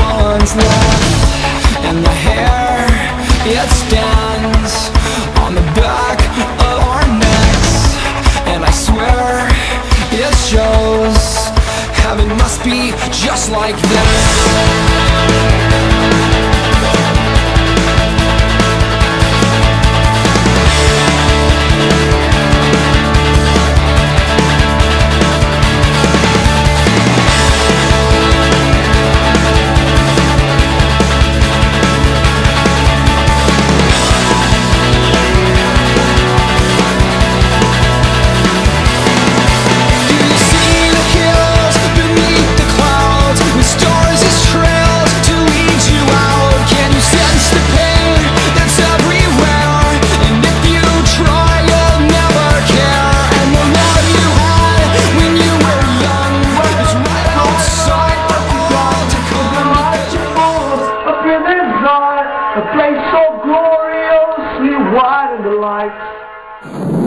one's left And the hair, it stands On the back of our necks. And I swear, it shows Heaven must be just like this a place so gloriously wide and light.